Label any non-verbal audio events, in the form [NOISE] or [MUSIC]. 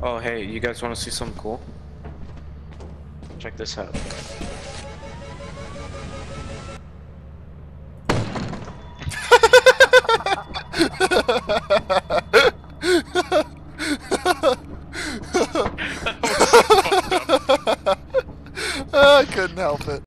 Oh, hey, you guys want to see something cool? Check this out. [LAUGHS] [LAUGHS] [LAUGHS] I couldn't help it.